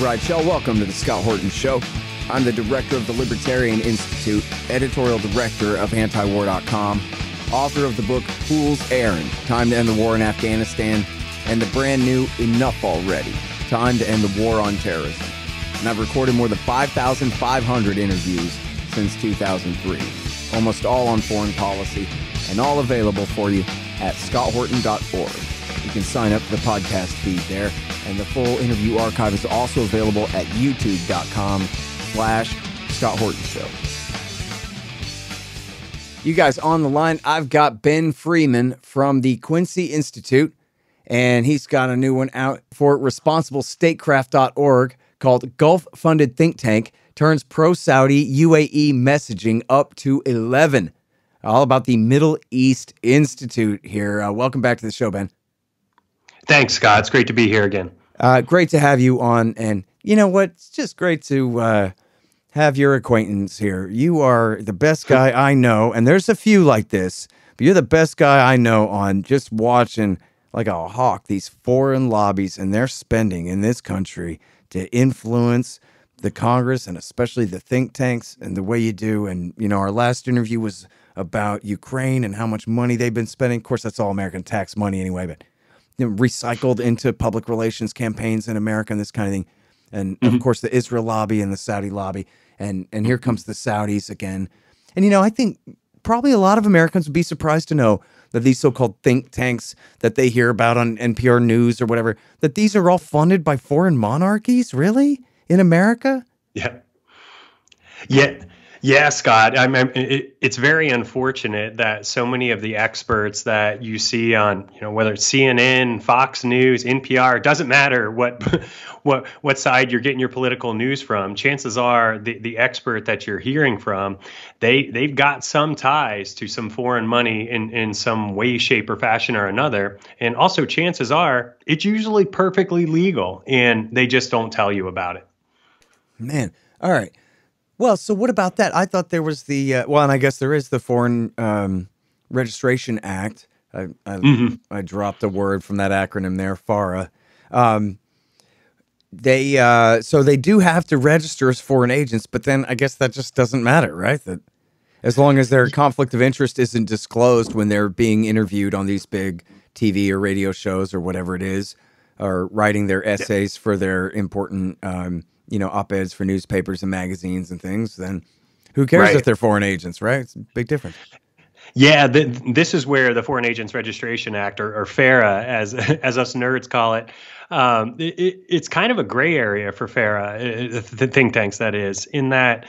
Right, y'all, welcome to the Scott Horton Show. I'm the director of the Libertarian Institute, editorial director of antiwar.com, author of the book Fool's Errand Time to End the War in Afghanistan, and the brand new Enough Already Time to End the War on Terrorism. And I've recorded more than 5,500 interviews since 2003, almost all on foreign policy, and all available for you at scotthorton.org. You can sign up for the podcast feed there, and the full interview archive is also available at youtube.com slash Scott Horton Show. You guys on the line, I've got Ben Freeman from the Quincy Institute, and he's got a new one out for responsiblestatecraft.org called Gulf Funded Think Tank Turns Pro Saudi UAE Messaging Up to 11. All about the Middle East Institute here. Uh, welcome back to the show, Ben. Thanks, Scott. It's great to be here again. Uh, great to have you on. And you know what? It's just great to uh, have your acquaintance here. You are the best guy I know. And there's a few like this, but you're the best guy I know on just watching like a hawk these foreign lobbies and their spending in this country to influence the Congress and especially the think tanks and the way you do. And, you know, our last interview was about Ukraine and how much money they've been spending. Of course, that's all American tax money anyway, but you know, recycled into public relations campaigns in America and this kind of thing. And mm-hmm. of course, the Israel lobby and the Saudi lobby. And and here comes the Saudis again. And you know, I think probably a lot of Americans would be surprised to know that these so-called think tanks that they hear about on NPR News or whatever, that these are all funded by foreign monarchies, really, in America? Yeah. Yeah. Yeah, Scott. I mean, it, it's very unfortunate that so many of the experts that you see on, you know, whether it's CNN, Fox News, NPR, it doesn't matter what, what, what side you're getting your political news from. Chances are the, the expert that you're hearing from, they they've got some ties to some foreign money in in some way, shape, or fashion or another. And also, chances are it's usually perfectly legal, and they just don't tell you about it. Man, all right. Well, so what about that? I thought there was the uh, well, and I guess there is the Foreign um, Registration Act. I I, mm-hmm. I, dropped a word from that acronym there, FARA. Um, they uh, so they do have to register as foreign agents, but then I guess that just doesn't matter, right? That as long as their conflict of interest isn't disclosed when they're being interviewed on these big TV or radio shows or whatever it is, or writing their essays for their important um, you know, op eds for newspapers and magazines and things, then who cares right. if they're foreign agents, right? It's a big difference. Yeah, the, this is where the Foreign Agents Registration Act, or, or FARA, as as us nerds call it, um, it, it's kind of a gray area for FARA, uh, the think tanks, that is, in that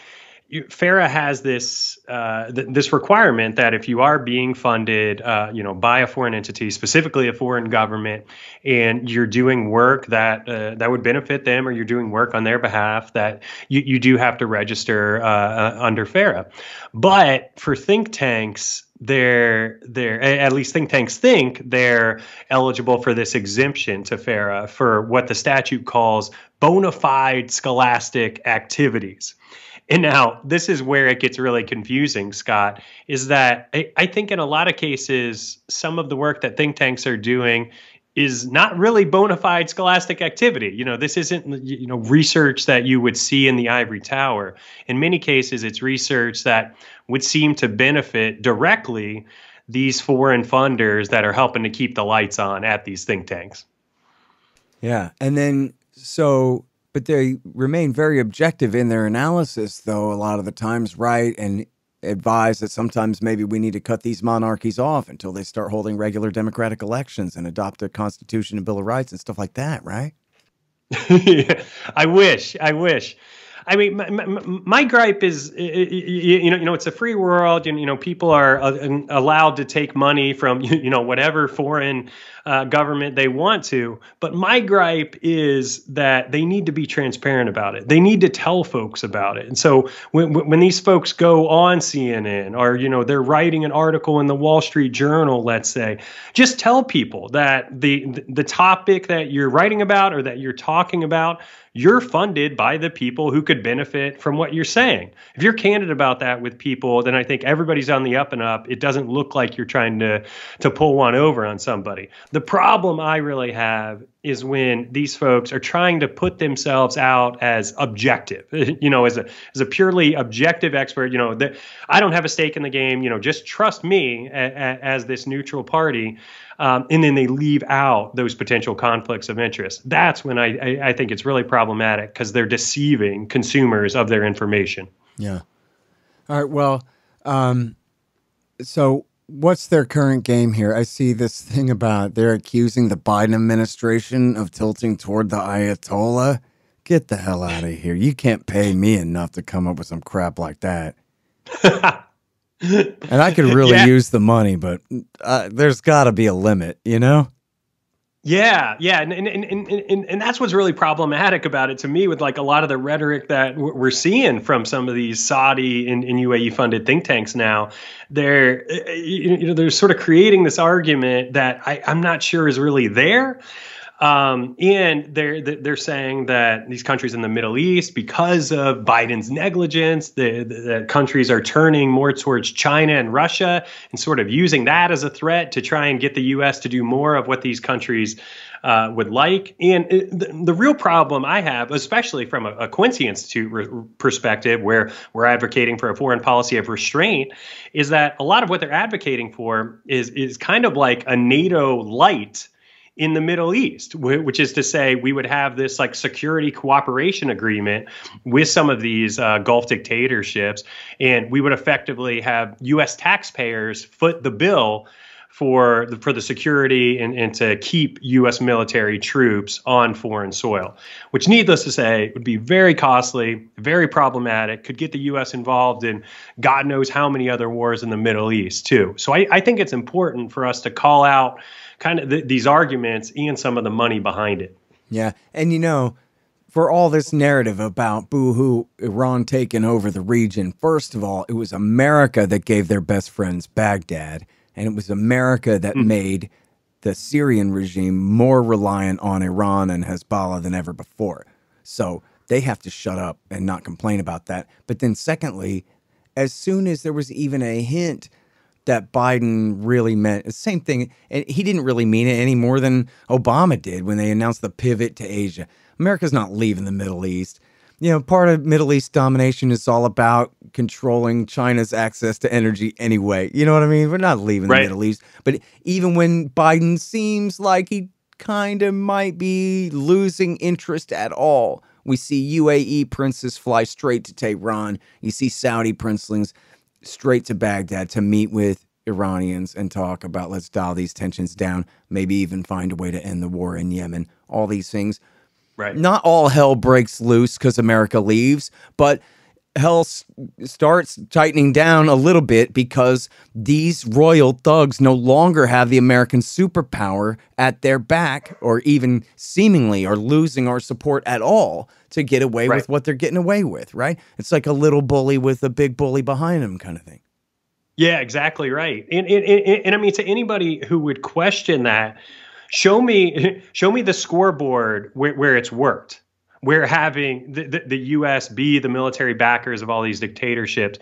FARA has this uh, th- this requirement that if you are being funded, uh, you know, by a foreign entity, specifically a foreign government, and you're doing work that uh, that would benefit them, or you're doing work on their behalf, that you, you do have to register uh, uh, under FARA. But for think tanks, they're they're at least think tanks think they're eligible for this exemption to FARA for what the statute calls bona fide scholastic activities. And now this is where it gets really confusing, Scott, is that I, I, think in a lot of cases, some of the work that think tanks are doing is not really bona fide scholastic activity. You know, this isn't you know research that you would see in the ivory tower. In many cases, it's research that would seem to benefit directly these foreign funders that are helping to keep the lights on at these think tanks. Yeah. And then so but they remain very objective in their analysis, though, a lot of the times, right? And advise that sometimes maybe we need to cut these monarchies off until they start holding regular democratic elections and adopt a constitution and bill of rights and stuff like that, right? I wish. I wish. I mean, my, my, my, gripe is, you know, you know, it's a free world, and you know, people are uh, allowed to take money from, you know, whatever foreign uh, government they want to. But my gripe is that they need to be transparent about it. They need to tell folks about it. And so when, when these folks go on CNN or, you know, they're writing an article in the Wall Street Journal, let's say, just tell people that the the topic that you're writing about or that you're talking about you're funded by the people who could benefit from what you're saying. If you're candid about that with people, then I think everybody's on the up and up. It doesn't look like you're trying to to pull one over on somebody. The problem I really have is when these folks are trying to put themselves out as objective, you know, as a as a purely objective expert. You know, that I don't have a stake in the game. You know, just trust me a, a, as this neutral party. Um, and then they leave out those potential conflicts of interest. That's when I, I, I think it's really problematic because they're deceiving consumers of their information. Yeah. All right. Well, um, so what's their current game here? I see this thing about they're accusing the Biden administration of tilting toward the Ayatollah. Get the hell out of here. You can't pay me enough to come up with some crap like that. and I could really yeah. use the money, but uh, there's got to be a limit, you know? Yeah, yeah, and and, and and and that's what's really problematic about it to me, with like a lot of the rhetoric that we're seeing from some of these Saudi and, and UAE funded think tanks now. They're eh, eh, you know they're sort of creating this argument that I, I'm not sure is really there. Um, and they're they're saying that these countries in the Middle East, because of Biden's negligence, the, the, countries are turning more towards China and Russia, and sort of using that as a threat to try and get the U.S. to do more of what these countries uh, would like. And uh, the, the, real problem I have, especially from a, a Quincy Institute re- perspective, where we're advocating for a foreign policy of restraint, is that a lot of what they're advocating for is is kind of like a NATO light in the Middle East, which is to say, we would have this like security cooperation agreement with some of these uh, Gulf dictatorships, and we would effectively have U.S. taxpayers foot the bill for the, for the security and, and to keep U.S. military troops on foreign soil, which, needless to say, would be very costly, very problematic, could get the U.S. involved in God knows how many other wars in the Middle East, too. So I, I think it's important for us to call out kind of th- these arguments and some of the money behind it. Yeah. And you know, for all this narrative about boohoo Iran taking over the region, first of all, it was America that gave their best friends Baghdad, and it was America that mm. made the Syrian regime more reliant on Iran and Hezbollah than ever before. So they have to shut up and not complain about that. But then, secondly, as soon as there was even a hint that Biden really meant. The same thing. And he didn't really mean it any more than Obama did when they announced the pivot to Asia. America's not leaving the Middle East. You know, part of Middle East domination is all about controlling China's access to energy anyway. You know what I mean? We're not leaving right. the Middle East. But even when Biden seems like he kind of might be losing interest at all, we see UAE princes fly straight to Tehran. You see Saudi princelings straight to Baghdad to meet with Iranians and talk about let's dial these tensions down, maybe even find a way to end the war in Yemen. All these things. Right. Not all hell breaks loose because America leaves, but hell starts tightening down a little bit because these royal thugs no longer have the American superpower at their back, or even seemingly are losing our support at all to get away right. with what they're getting away with, right? It's like a little bully with a big bully behind him kind of thing. Yeah, exactly right. And, and, and, and I mean, to anybody who would question that, show me show me the scoreboard where, where it's worked where having the, the, the, US be the military backers of all these dictatorships,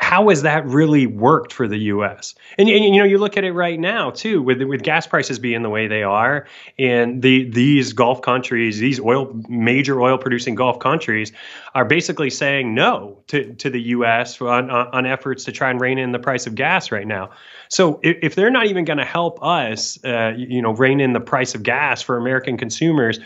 how has that really worked for the U.S.? And, and, you know, you look at it right now too, with with gas prices being the way they are, and the these Gulf countries, these oil major oil producing Gulf countries, are basically saying no to to the U.S. on on efforts to try and rein in the price of gas right now. So if, if they're not even going to help us, uh, you know, rein in the price of gas for American consumers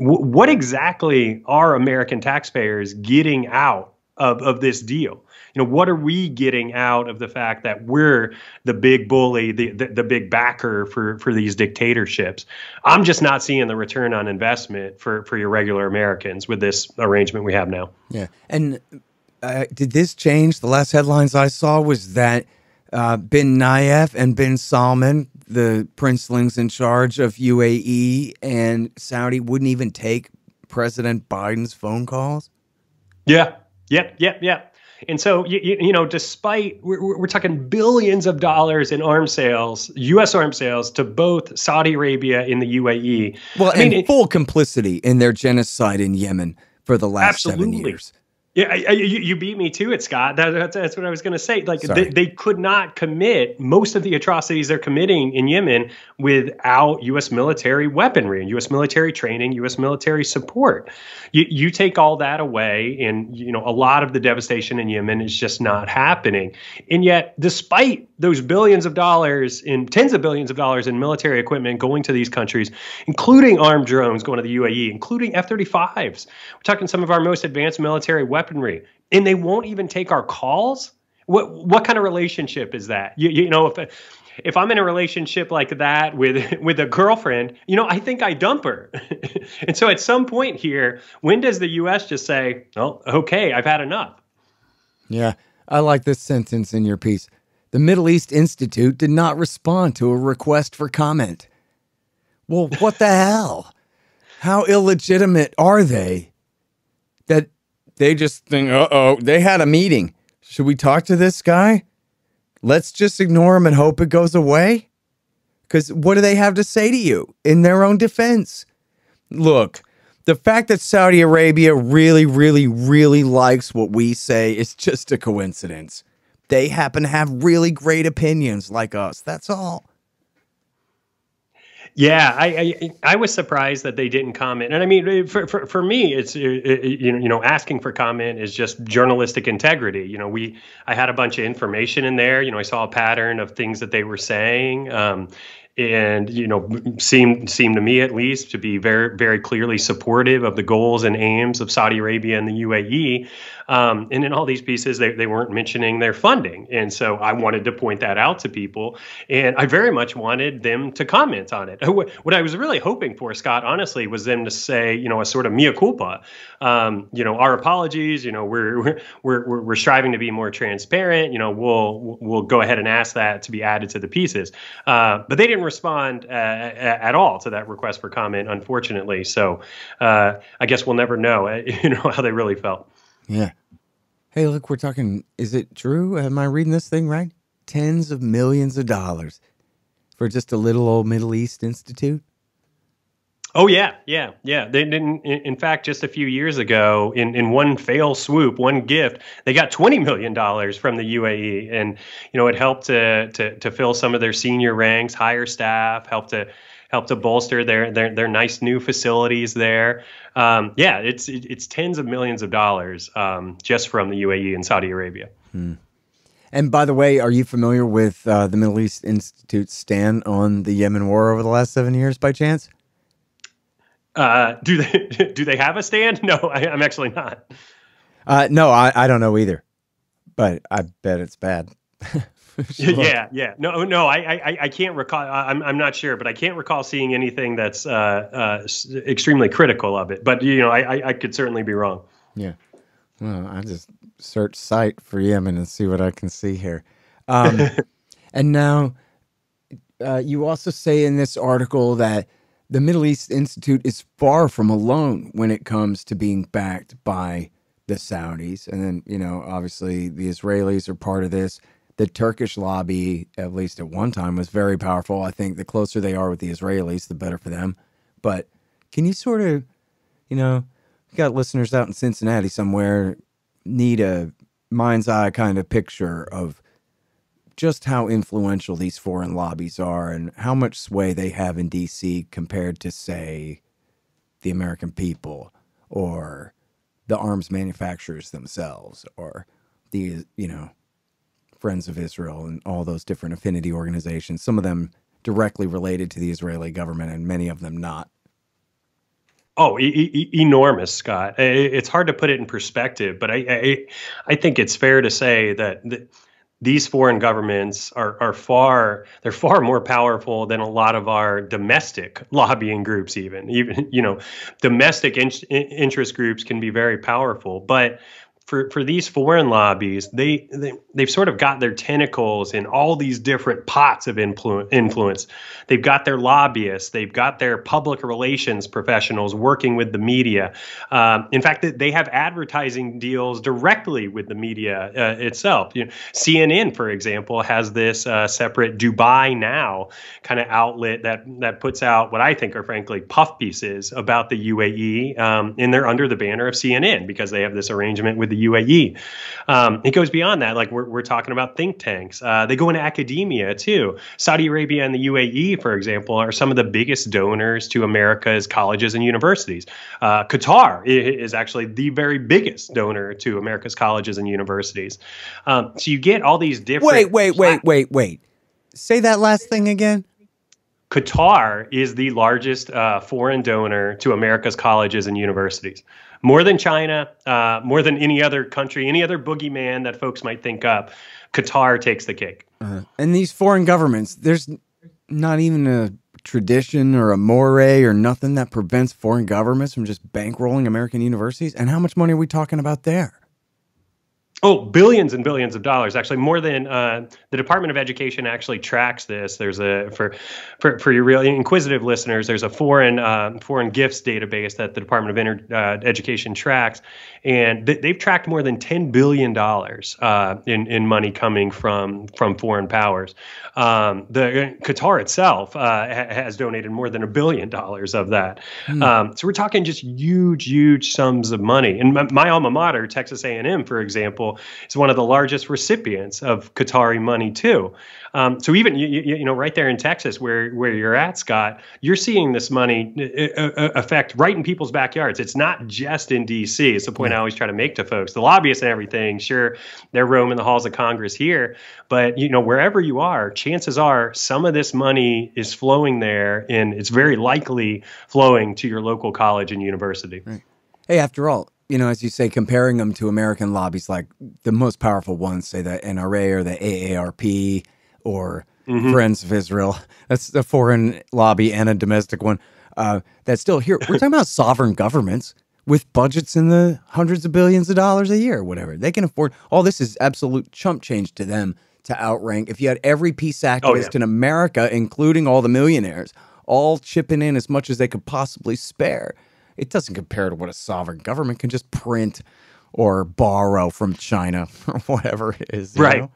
what exactly are American taxpayers getting out of, of this deal? You know, what are we getting out of the fact that we're the big bully, the, the, the big backer for for these dictatorships? I'm just not seeing the return on investment for for your regular Americans with this arrangement we have now. Yeah, and uh, did this change? The last headlines I saw was that uh, bin Nayef and bin Salman the princelings in charge of UAE and Saudi wouldn't even take President Biden's phone calls? Yeah, yep, yep, yep. And so, you, you know, despite we're, we're talking billions of dollars in arms sales, U.S. arms sales to both Saudi Arabia and the UAE. Well, I and mean, full complicity in their genocide in Yemen for the last absolutely. seven years. Yeah, I, I, you beat me to it, Scott. That, that's, that's what I was going to say. Like they, they, could not commit most of the atrocities they're committing in Yemen without U.S. military weaponry and U.S. military training, U.S. military support. You, you take all that away, and you know a lot of the devastation in Yemen is just not happening. And yet, despite those billions of dollars in tens of billions of dollars in military equipment going to these countries, including armed drones going to the UAE, including F-35s, we're talking some of our most advanced military weapons weaponry, and they won't even take our calls. What what kind of relationship is that? You, you know, if if I'm in a relationship like that with with a girlfriend, you know, I think I dump her. and so at some point here, when does the U.S. just say, "Oh, okay, I've had enough"? Yeah, I like this sentence in your piece. The Middle East Institute did not respond to a request for comment. Well, what the hell? How illegitimate are they that they just think, uh oh, they had a meeting. Should we talk to this guy? Let's just ignore him and hope it goes away? Because what do they have to say to you in their own defense? Look, the fact that Saudi Arabia really, really, really likes what we say is just a coincidence. They happen to have really great opinions like us. That's all. Yeah, I, I, I was surprised that they didn't comment, and I mean, for for, for me, it's you know you know asking for comment is just journalistic integrity. You know, we I had a bunch of information in there. You know, I saw a pattern of things that they were saying. Um, and you know seemed seemed to me at least to be very very clearly supportive of the goals and aims of Saudi Arabia and the UAE. Um, and in all these pieces, they, they weren't mentioning their funding, and so I wanted to point that out to people, and I very much wanted them to comment on it. What I was really hoping for, Scott, honestly, was them to say, you know, a sort of mea culpa, um, you know, our apologies. You know, we're we're we're, we're striving to be more transparent. You know, we'll we'll go ahead and ask that to be added to the pieces, uh, but they didn't respond uh, at all to that request for comment, unfortunately. So uh, I guess we'll never know, you know, how they really felt. Yeah. Hey, look, we're talking. Is it true? Am I reading this thing right? Tens of millions of dollars for just a little old Middle East institute. Oh yeah, yeah, yeah. They didn't. In fact, just a few years ago, in, in one fail swoop, one gift, they got twenty million dollars from the UAE, and you know it helped to to to fill some of their senior ranks, hire staff, helped to help to bolster their their their nice new facilities there. Um, yeah, it's it's tens of millions of dollars um, just from the UAE and Saudi Arabia. Hmm. And by the way, are you familiar with uh, the Middle East Institute's stand on the Yemen war over the last seven years, by chance? Uh, do they do they have a stand? No, I, am actually not. Uh, no, I, I don't know either, but I bet it's bad. yeah, yeah. No, no, I, I, I can't recall. I'm, I'm not sure, but I can't recall seeing anything that's uh, uh, extremely critical of it. But you know, I, I, I could certainly be wrong. Yeah. Well, I just search site for Yemen and see what I can see here. Um, and now, uh, you also say in this article that the Middle East Institute is far from alone when it comes to being backed by the Saudis. And then, you know, obviously the Israelis are part of this the Turkish lobby, at least at one time, was very powerful. I think the closer they are with the Israelis, the better for them. But can you sort of, you know, got listeners out in Cincinnati somewhere, need a mind's eye kind of picture of just how influential these foreign lobbies are and how much sway they have in DC compared to, say, the American people or the arms manufacturers themselves or the, you know, Friends of Israel and all those different affinity organizations, some of them directly related to the Israeli government and many of them not. Oh, e- e- enormous, Scott. It's hard to put it in perspective, but I, I, I think it's fair to say that these foreign governments are, are far they're far more powerful than a lot of our domestic lobbying groups. Even even you know, domestic in- interest groups can be very powerful, but for for these foreign lobbies, they, they they've sort of got their tentacles in all these different pots of influ- influence. They've got their lobbyists, they've got their public relations professionals working with the media. Um, in fact, they have advertising deals directly with the media uh, itself. You know, CNN, for example, has this uh, separate Dubai Now kind of outlet that that puts out what I think are frankly puff pieces about the UAE, um, and they're under the banner of CNN because they have this arrangement with the the UAE. Um, it goes beyond that. Like we're, we're talking about think tanks. Uh, they go into academia too. Saudi Arabia and the UAE, for example, are some of the biggest donors to America's colleges and universities. Uh, Qatar is actually the very biggest donor to America's colleges and universities. Um, so you get all these different. Wait, wait, wait, wait, wait. Say that last thing again. Qatar is the largest uh, foreign donor to America's colleges and universities, more than China, uh, more than any other country, any other boogeyman that folks might think up. Qatar takes the cake. Uh, and these foreign governments, there's not even a tradition or a moray or nothing that prevents foreign governments from just bankrolling American universities. And how much money are we talking about there? Oh, billions and billions of dollars. Actually, more than uh, the Department of Education actually tracks this. There's a for for, for your really inquisitive listeners. There's a foreign uh, foreign gifts database that the Department of Inter, uh, Education tracks, and th- they've tracked more than ten billion dollars uh, in in money coming from from foreign powers. Um, the Qatar itself uh, ha- has donated more than a billion dollars of that. Hmm. Um, so we're talking just huge, huge sums of money. And my, my alma mater, Texas A&M, for example is one of the largest recipients of Qatari money too. Um, so even you, you, you, know right there in Texas where where you're at, Scott, you're seeing this money uh, uh, uh, affect right in people's backyards. It's not just in D.C. It's the point I always try to make to folks. The lobbyists and everything, sure, they're roaming the halls of Congress here, but you know wherever you are, chances are some of this money is flowing there, and it's very likely flowing to your local college and university. Right. Hey, after all, you know, as you say, comparing them to American lobbies, like the most powerful ones, say the NRA or the AARP or mm-hmm. Friends of Israel. That's a foreign lobby and a domestic one. Uh, that's still here. We're talking about sovereign governments with budgets in the hundreds of billions of dollars a year, whatever. They can afford all this is absolute chump change to them to outrank. If you had every peace activist oh, yeah. in America, including all the millionaires, all chipping in as much as they could possibly spare it doesn't compare to what a sovereign government can just print or borrow from China or whatever it is. right. Know?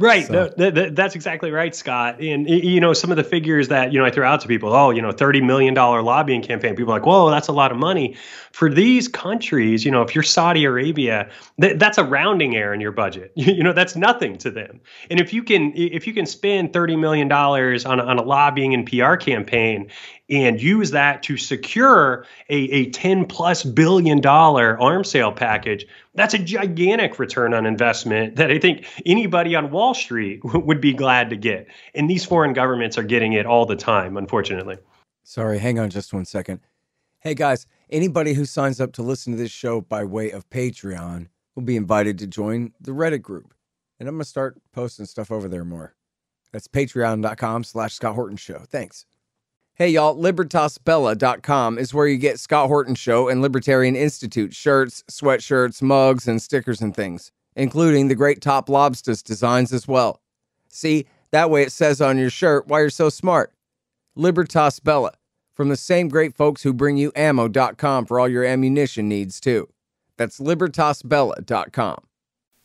Right. So. No, th- th- that's exactly right, Scott. And you know, some of the figures that you know I throw out to people, oh, you know, thirty million dollar lobbying campaign. People are like, whoa, that's a lot of money for these countries. You know, if you're Saudi Arabia, th- that's a rounding error in your budget. you know, that's nothing to them. And if you can, if you can spend thirty million dollars on on a lobbying and PR campaign, and use that to secure a, a 10 plus billion dollar arms sale package, that's a gigantic return on investment that I think anybody on Wall Street would be glad to get. And these foreign governments are getting it all the time, unfortunately. Sorry, hang on just one second. Hey guys, anybody who signs up to listen to this show by way of Patreon will be invited to join the Reddit group. And I'm going to start posting stuff over there more. That's patreon.com slash Scott Horton Show. Thanks. Hey, y'all, libertasbella.com is where you get Scott Horton Show and Libertarian Institute shirts, sweatshirts, mugs, and stickers and things, including the great Top Lobsters designs as well. See, that way it says on your shirt why you're so smart. Libertas Bella, from the same great folks who bring you ammo.com for all your ammunition needs, too. That's libertasbella.com.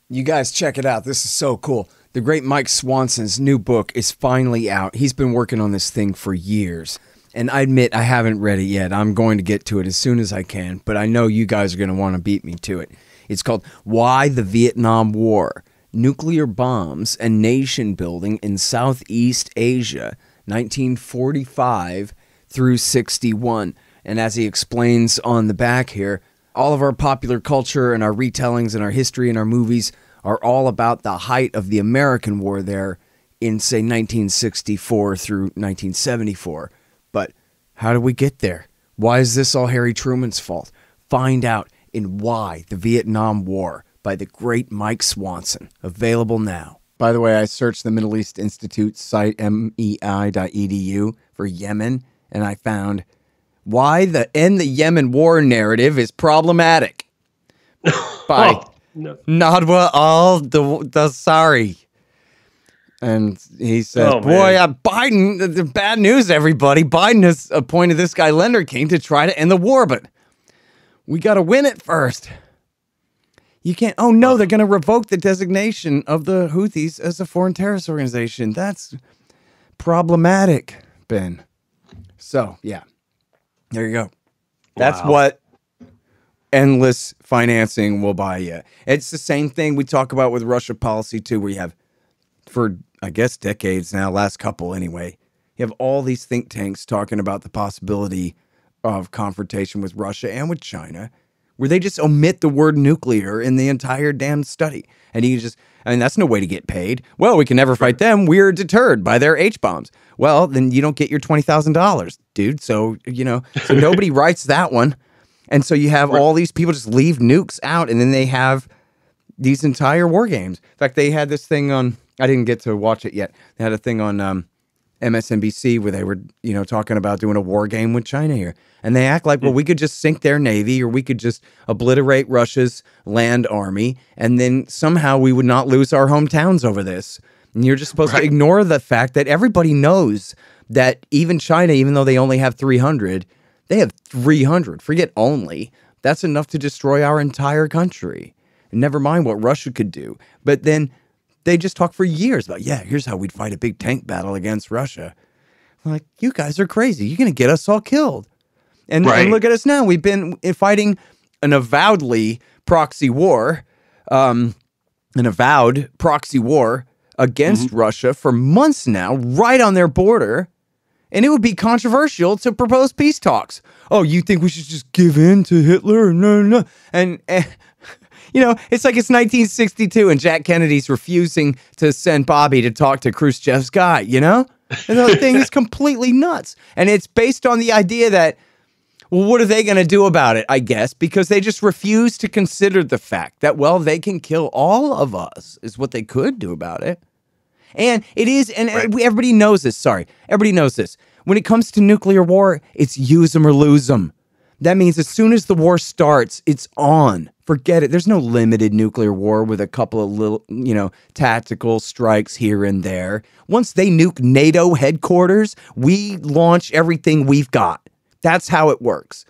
You guys check it out. This is so cool. The great Mike Swanson's new book is finally out. He's been working on this thing for years. And I admit I haven't read it yet. I'm going to get to it as soon as I can, but I know you guys are going to want to beat me to it. It's called Why the Vietnam War Nuclear Bombs and Nation Building in Southeast Asia, 1945 through 61. And as he explains on the back here, all of our popular culture and our retellings and our history and our movies are all about the height of the American war there in, say, 1964 through 1974. But how do we get there? Why is this all Harry Truman's fault? Find out in Why the Vietnam War by the great Mike Swanson. Available now. By the way, I searched the Middle East Institute site, mei.edu, for Yemen, and I found why the end the Yemen war narrative is problematic by oh. Oh all the, al Dawsari. And he says, oh, Boy, uh, Biden, the, the bad news, everybody. Biden has appointed this guy, Lenderking, to try to end the war, but we got to win it first. You can't. Oh, no, they're going to revoke the designation of the Houthis as a foreign terrorist organization. That's problematic, Ben. So, yeah, there you go. That's wow. what endless financing will buy you. It's the same thing we talk about with Russia policy too, where you have for I guess decades now, last couple anyway. You have all these think tanks talking about the possibility of confrontation with Russia and with China, where they just omit the word nuclear in the entire damn study. And you just, I mean, that's no way to get paid. Well, we can never fight them. We're deterred by their H bombs. Well, then you don't get your $20,000, dude. So, you know, so nobody writes that one. And so you have all these people just leave nukes out and then they have these entire war games. In fact, they had this thing on, I didn't get to watch it yet. They had a thing on um, MSNBC where they were, you know, talking about doing a war game with China here. And they act like, well, we could just sink their navy or we could just obliterate Russia's land army and then somehow we would not lose our hometowns over this. And you're just supposed right. to ignore the fact that everybody knows that even China, even though they only have 300, they have 300. Forget only. That's enough to destroy our entire country. And never mind what Russia could do. But then they just talk for years about, yeah, here's how we'd fight a big tank battle against Russia. I'm like, you guys are crazy. You're going to get us all killed. And, right. and, look at us now. We've been fighting an avowedly proxy war, um, an avowed proxy war against mm-hmm. Russia for months now, right on their border. And it would be controversial to propose peace talks. Oh, you think we should just give in to Hitler? No, no, no. And, eh, and you know, it's like it's 1962 and Jack Kennedy's refusing to send Bobby to talk to Khrushchev's guy, you know? And the thing is completely nuts. And it's based on the idea that, well, what are they going to do about it? I guess because they just refuse to consider the fact that, well, they can kill all of us, is what they could do about it. And it is, and right. everybody knows this. Sorry, everybody knows this. When it comes to nuclear war, it's use them or lose them. That means as soon as the war starts, it's on. Forget it. There's no limited nuclear war with a couple of little, you know, tactical strikes here and there. Once they nuke NATO headquarters, we launch everything we've got. That's how it works.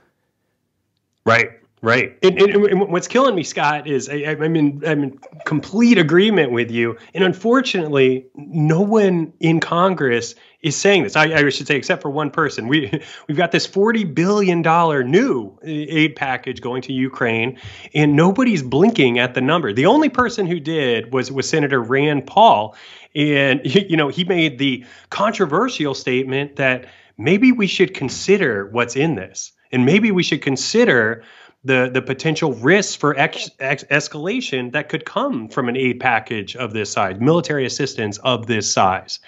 Right. Right. And, and, and, what's killing me, Scott, is I, am in I'm in complete agreement with you. And unfortunately, no one in Congress is saying this. I, I should say, except for one person. We we've got this forty billion dollar new aid package going to Ukraine, and nobody's blinking at the number. The only person who did was was Senator Rand Paul, and you know he made the controversial statement that maybe we should consider what's in this, and maybe we should consider the the potential risks for ex, ex, escalation that could come from an aid package of this size, military assistance of this size.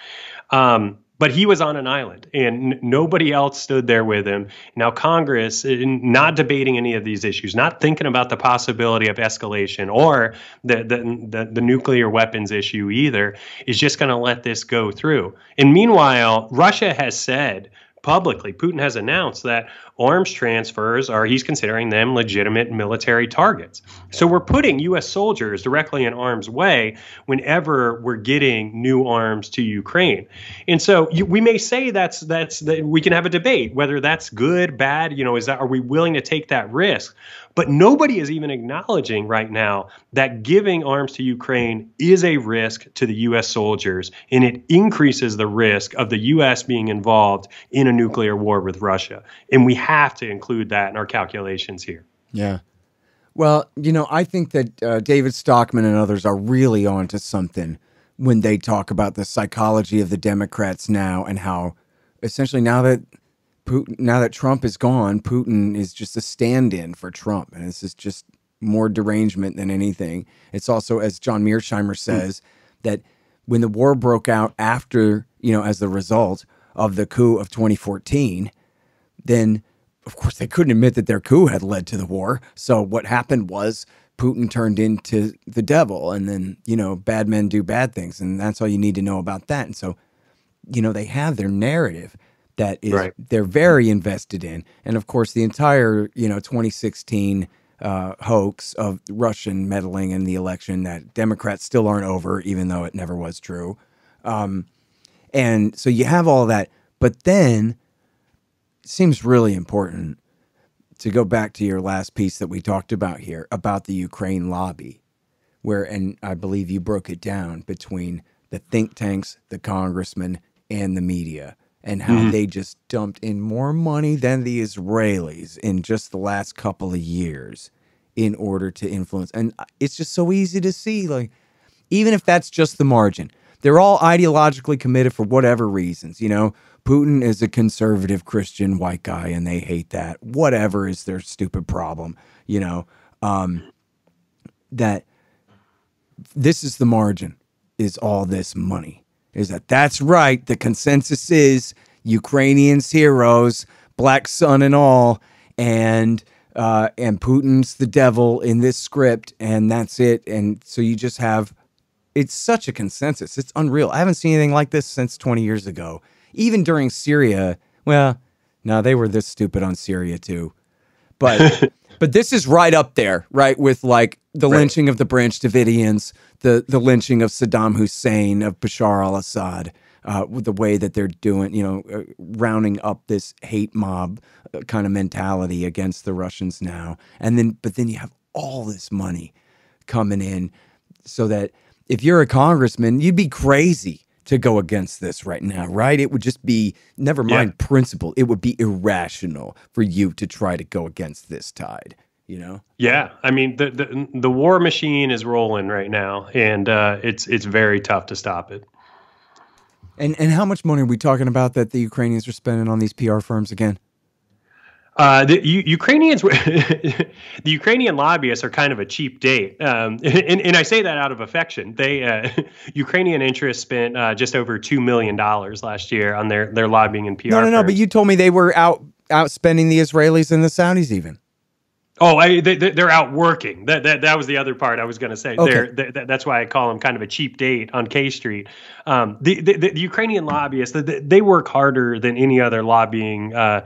Um, but he was on an island and n- nobody else stood there with him. Now, Congress, not debating any of these issues, not thinking about the possibility of escalation or the, the, the, the nuclear weapons issue either, is just going to let this go through. And meanwhile, Russia has said publicly, Putin has announced that arms transfers are, he's considering them legitimate military targets. So we're putting U.S. soldiers directly in arm's way whenever we're getting new arms to Ukraine. And so you, we may say that's, that's, that we can have a debate whether that's good, bad, you know, is that, are we willing to take that risk? But nobody is even acknowledging right now that giving arms to Ukraine is a risk to the U.S. soldiers, and it increases the risk of the U.S. being involved in a nuclear war with Russia. And we have to include that in our calculations here. Yeah. Well, you know, I think that uh, David Stockman and others are really onto something when they talk about the psychology of the Democrats now and how essentially now that Putin, now that Trump is gone, Putin is just a stand-in for Trump, and this is just more derangement than anything. It's also, as John Mearsheimer hmm. says, mm. that when the war broke out after, you know, as the result of the coup of 2014, then of course they couldn't admit that their coup had led to the war. So what happened was Putin turned into the devil, and then you know, bad men do bad things, and that's all you need to know about that. And so, you know, they have their narrative that is right. they're very invested in. And of course, the entire you know 2016 uh, hoax of Russian meddling in the election that Democrats still aren't over, even though it never was true. Um, and so you have all that, but then it seems really important to go back to your last piece that we talked about here about the Ukraine lobby, where and I believe you broke it down between the think tanks, the congressmen, and the media and how mm-hmm. they just dumped in more money than the Israelis in just the last couple of years in order to influence. And it's just so easy to see, like, even if that's just the margin, they're all ideologically committed for whatever reasons. You know, Putin is a conservative Christian white guy and they hate that. Whatever is their stupid problem, you know, um, that this is the margin, is all this money. Is that that's right. The consensus is Ukrainians heroes, black sun and all, and uh, and Putin's the devil in this script, and that's it. And so you just have it's such a consensus. It's unreal. I haven't seen anything like this since 20 years ago. Even during Syria, well, no, they were this stupid on Syria too. But but this is right up there, right, with like the right. lynching of the Branch Davidians, the the lynching of Saddam Hussein, of Bashar al-Assad, uh, with the way that they're doing, you know, uh, rounding up this hate mob uh, kind of mentality against the Russians now. And then, but then you have all this money coming in so that if you're a congressman, you'd be crazy to go against this right now, right? It would just be, never mind yeah. principle, it would be irrational for you to try to go against this tide. You know? Yeah, I mean the the, the war machine is rolling right now, and uh, it's it's very tough to stop it. And and how much money are we talking about that the Ukrainians are spending on these PR firms again? Uh, the U- Ukrainians, the Ukrainian lobbyists are kind of a cheap date, um, and, and, I say that out of affection. They uh, Ukrainian interests spent uh, just over two million dollars last year on their their lobbying and PR. No, no, no. But you told me they were out outspending the Israelis and the Saudis even. Oh, I, they, they're out working. That, that that was the other part I was going to say. Okay. They're, they, that's why I call them kind of a cheap date on K Street. Um, the, the, the Ukrainian lobbyists, they work harder than any other lobbying uh,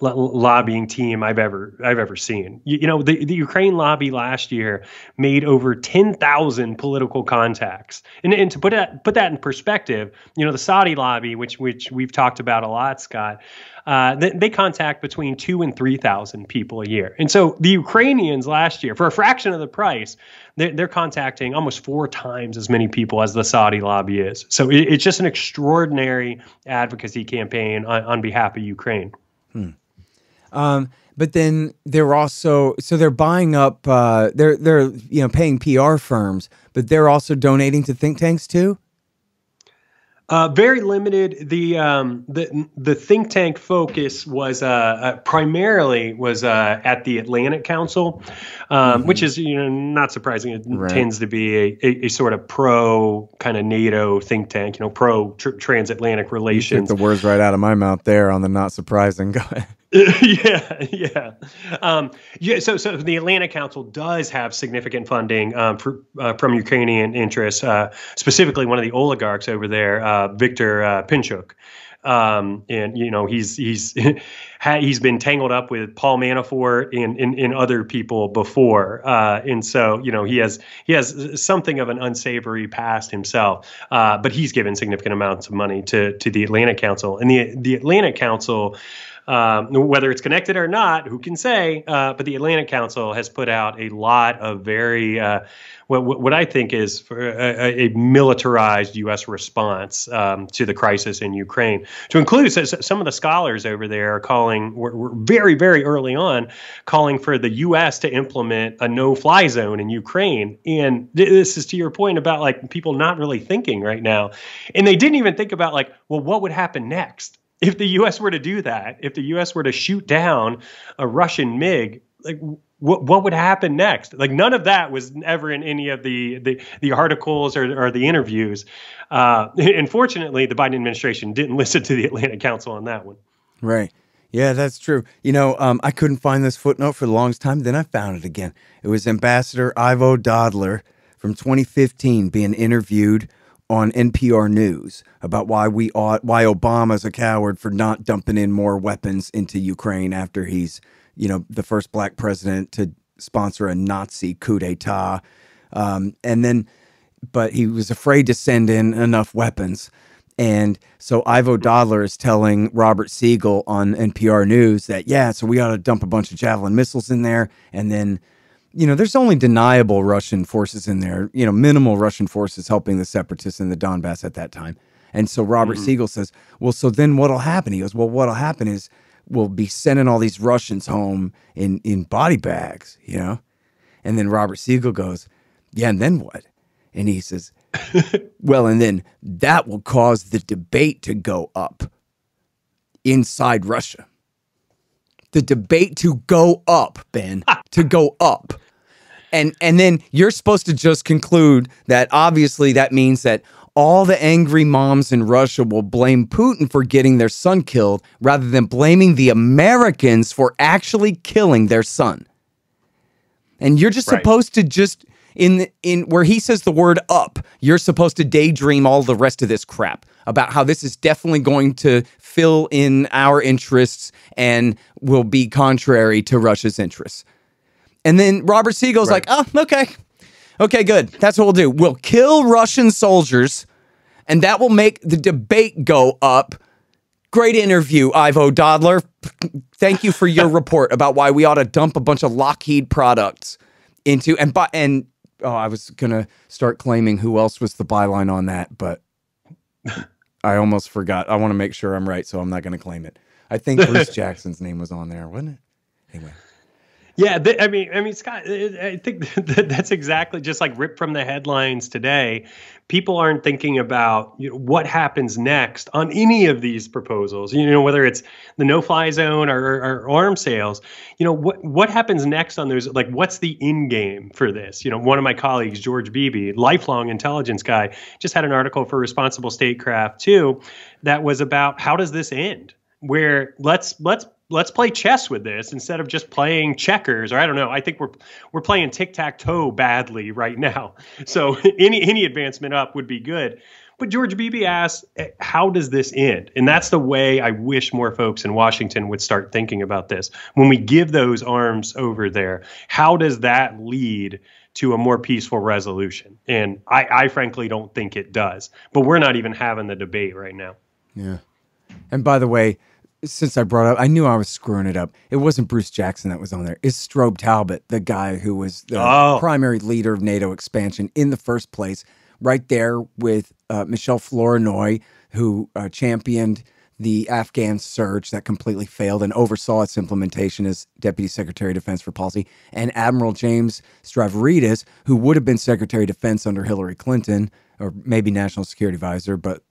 lobbying team I've ever I've ever seen. You, you, know, the, the Ukraine lobby last year made over ten thousand political contacts, and, and to put that put that in perspective, you know, the Saudi lobby, which which we've talked about a lot, Scott. Uh, they, they, contact between two and three thousand people a year, and so the Ukrainians last year, for a fraction of the price, they're, they're contacting almost four times as many people as the Saudi lobby is. So it, it's just an extraordinary advocacy campaign on, on behalf of Ukraine. Hmm. Um, but then they're also so they're buying up uh, they're they're you know paying PR firms, but they're also donating to think tanks too. Uh, very limited. The um, the the think tank focus was uh, uh, primarily was uh, at the Atlantic Council, um, mm-hmm. which is you know not surprising. It right. tends to be a, a, a, sort of pro kind of NATO think tank. You know, pro tr- transatlantic relations. the words right out of my mouth there on the not surprising. yeah, yeah, um, yeah. So, so the Atlantic Council does have significant funding um, for, uh, from Ukrainian interests, uh, specifically one of the oligarchs over there, uh, Victor uh, Pinchuk. Um, and you know he's he's he's been tangled up with Paul Manafort and, and, and other people before, uh, and so you know he has he has something of an unsavory past himself. Uh, but he's given significant amounts of money to to the Atlantic Council, and the the Atlantic Council um, whether it's connected or not, who can say? Uh, but the Atlantic Council has put out a lot of very, uh, what, what I think is a, a militarized U.S. response um, to the crisis in Ukraine. To include some of the scholars over there are calling, we're, we're very, very early on, calling for the U.S. to implement a no-fly zone in Ukraine. And this is to your point about like people not really thinking right now, and they didn't even think about like, well, what would happen next? If the U.S. were to do that, if the U.S. were to shoot down a Russian MiG, like what what would happen next? Like none of that was ever in any of the the, the articles or, or the interviews. Uh, unfortunately, the Biden administration didn't listen to the Atlantic Council on that one. Right. Yeah, that's true. You know, um, I couldn't find this footnote for the longest time. Then I found it again. It was Ambassador Ivo Daalder from 2015 being interviewed on NPR News about why we ought why Obama's a coward for not dumping in more weapons into Ukraine after he's you know the first black president to sponsor a Nazi coup d'état, um, and then but he was afraid to send in enough weapons. And so Ivo Daalder is telling Robert Siegel on NPR News that, yeah, so we ought to dump a bunch of Javelin missiles in there. And then you know, there's only deniable Russian forces in there, you know, minimal Russian forces helping the separatists in the Donbass at that time. And so Robert mm-hmm. Siegel says, well, so then what'll happen? He goes, well, what'll happen is we'll be sending all these Russians home in, in body bags, you know? And then Robert Siegel goes, Yeah, and then what? And he says, Well, and then that will cause the debate to go up inside Russia. The debate to go up, Ben, to go up. And and then you're supposed to just conclude that obviously that means that all the angry moms in Russia will blame Putin for getting their son killed rather than blaming the Americans for actually killing their son. And you're just Right. supposed to just in in where he says the word up, you're supposed to daydream all the rest of this crap about how this is definitely going to fill in our interests and will be contrary to Russia's interests. And then Robert Siegel's like, "Oh, okay. Okay, good. That's what we'll do. We'll kill Russian soldiers and that will make the debate go up." Great interview, Ivo Daalder. Thank you for your report about why we ought to dump a bunch of Lockheed products into and and oh, I was gonna start claiming who else was the byline on that, but I almost forgot. I want to make sure I'm right, so I'm not gonna claim it. I think Bruce Jackson's name was on there, wasn't it? Anyway, Yeah, th- I mean, I mean, Scott, I think that that's exactly just like ripped from the headlines today. People aren't thinking about you know, what happens next on any of these proposals. You know, whether it's the no-fly zone or, or, or arms sales. You know, what what happens next on those? Like, what's the end game for this? You know, one of my colleagues, George Beebe, lifelong intelligence guy, just had an article for Responsible Statecraft too, that was about how does this end? Where let's let's let's play chess with this instead of just playing checkers or I don't know. I think we're we're playing tic tac toe badly right now. So any any advancement up would be good. But George Beebe asks, eh, how does this end? And that's the way I wish more folks in Washington would start thinking about this. When we give those arms over there, how does that lead to a more peaceful resolution? And I, I frankly don't think it does. But we're not even having the debate right now. yeah. And by the way, since I brought up, I knew I was screwing it up. It wasn't Bruce Jackson that was on there. It's Strobe Talbott, the guy who was the Oh. primary leader of NATO expansion in the first place, right there with uh, Michelle Flournoy, who uh, championed the Afghan surge that completely failed and oversaw its implementation as Deputy Secretary of Defense for Policy, and Admiral James Stavridis, who would have been Secretary of Defense under Hillary Clinton, or maybe National Security Advisor, but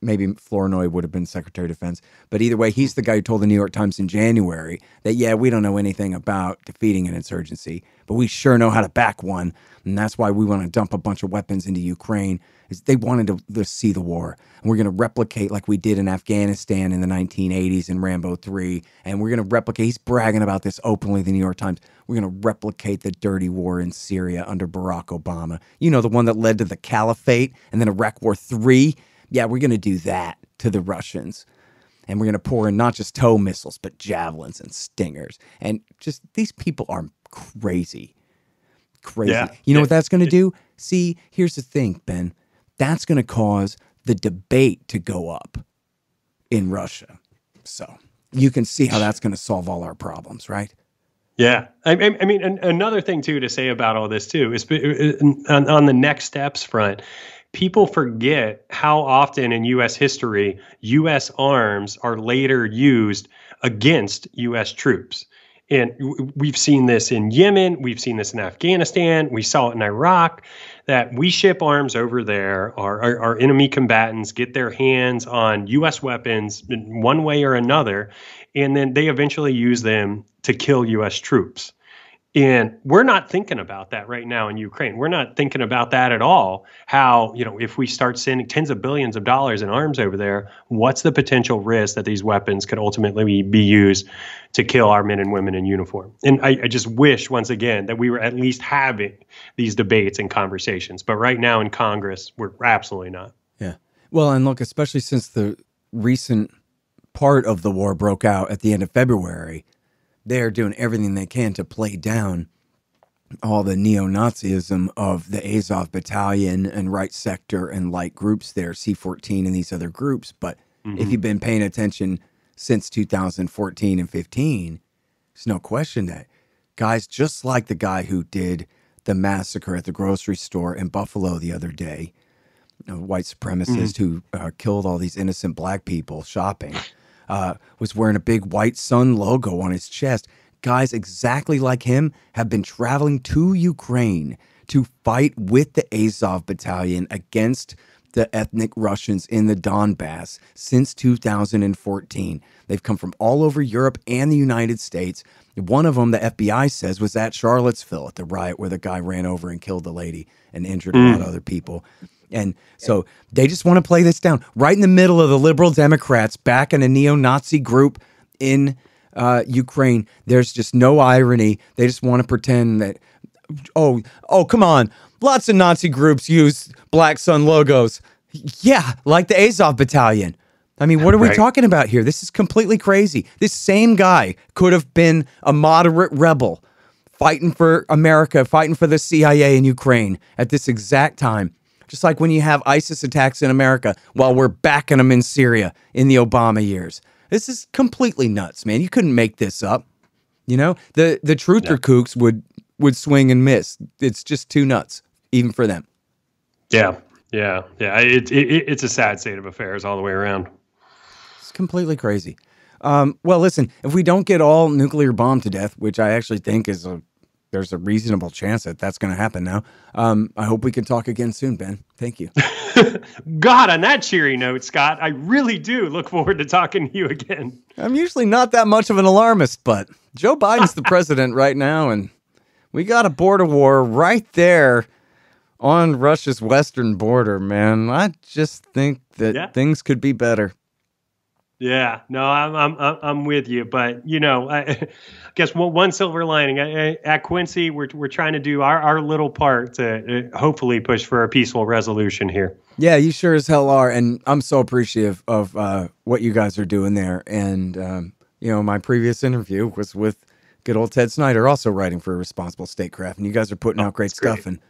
maybe Flournoy would have been Secretary of Defense. But either way, he's the guy who told the New York Times in January that, yeah, we don't know anything about defeating an insurgency, but we sure know how to back one. And that's why we want to dump a bunch of weapons into Ukraine. Is they wanted to, to see the war. And we're going to replicate like we did in Afghanistan in the 1980s in Rambo 3. And we're going to replicate, he's bragging about this openly the New York Times. We're going to replicate the dirty war in Syria under Barack Obama. You know, the one that led to the caliphate and then Iraq War 3 yeah, we're going to do that to the Russians. And we're going to pour in not just tow missiles, but javelins and stingers. And just these people are crazy. Crazy. Yeah. You know what that's going to do? See, here's the thing, Ben. That's going to cause the debate to go up in Russia. So you can see how that's going to solve all our problems, right? Yeah, I, I, I mean, an, another thing too to say about all this too is uh, on, on the next steps front, people forget how often in U.S. history U.S. arms are later used against U.S. troops. And we've seen this in Yemen, we've seen this in Afghanistan, we saw it in Iraq. That we ship arms over there, our, our, our enemy combatants get their hands on U.S. weapons in one way or another, and then they eventually use them to kill U.S. troops. And we're not thinking about that right now in Ukraine. We're not thinking about that at all. How, you know, if we start sending tens of billions of dollars in arms over there, what's the potential risk that these weapons could ultimately be used to kill our men and women in uniform? And I, I just wish, once again, that we were at least having these debates and conversations. But right now in Congress, we're absolutely not. Yeah. Well, and look, especially since the recent part of the war broke out at the end of February, they're doing everything they can to play down all the neo-Nazism of the Azov Battalion and right sector and light groups there, C-14 and these other groups. But if you've been paying attention since 2014 and 15, there's no question that guys just like the guy who did the massacre at the grocery store in Buffalo the other day, a white supremacist who uh, killed all these innocent black people shopping, uh, was wearing a big white sun logo on his chest. guys exactly like him have been traveling to Ukraine to fight with the Azov battalion against the ethnic Russians in the Donbass since 2014. They've come from all over Europe and the United States. One of them, the FBI says, was at Charlottesville at the riot where the guy ran over and killed the lady and injured a lot of other people. And so they just want to play this down right in the middle of the liberal Democrats back in a neo Nazi group in uh, Ukraine. There's just no irony. They just want to pretend that, oh, oh, come on. Lots of Nazi groups use Black Sun logos. Yeah, like the Azov Battalion. I mean, what are we talking about here? This is completely crazy. This same guy could have been a moderate rebel fighting for America, fighting for the CIA in Ukraine at this exact time. Just like when you have ISIS attacks in America while we're backing them in Syria in the Obama years. This is completely nuts, man. You couldn't make this up. You know, the the truther kooks would would swing and miss. It's just too nuts, even for them. Yeah, yeah, yeah. It, it, it's a sad state of affairs all the way around. It's completely crazy. Um, well, listen, if we don't get all nuclear bombed to death, which I actually think is a there's a reasonable chance that that's going to happen now. Um, I hope we can talk again soon, Ben. Thank you. God, on that cheery note, Scott, I really do look forward to talking to you again. I'm usually not that much of an alarmist, but Joe Biden's the president right now, and we got a border war right there on Russia's western border, man. I just think that Yeah. things could be better. Yeah, no, I'm I'm I'm- with you, but you know, I, I guess one, one silver lining I- at Quincy, we're we're trying to do our, our little part to hopefully push for a peaceful resolution here. Yeah, you sure as hell are, and I'm so appreciative of uh, what you guys are doing there. And um, you know, my previous interview was with good old Ted Snyder, also writing for Responsible Statecraft, and you guys are putting out great great. stuff. And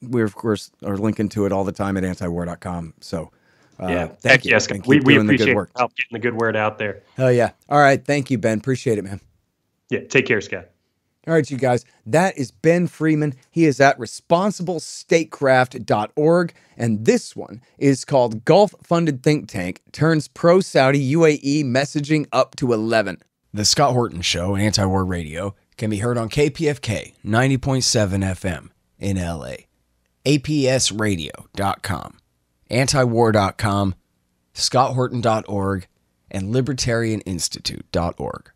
we, of course, are linking to it all the time at antiwar.com. So, uh, yeah, thank heck you. yes, and we keep we doing the appreciate good work. help getting the good word out there. Hell yeah! All right, thank you, Ben. Appreciate it, man. Yeah, take care, Scott. All right, you guys, that is Ben Freeman. He is at responsiblestatecraft.org. And this one is called Gulf Funded Think Tank Turns Pro Saudi UAE Messaging Up to 11. The Scott Horton Show, Anti War Radio, can be heard on KPFK 90.7 FM in LA, APSradio.com, antiwar.com, scotthorton.org, and libertarianinstitute.org.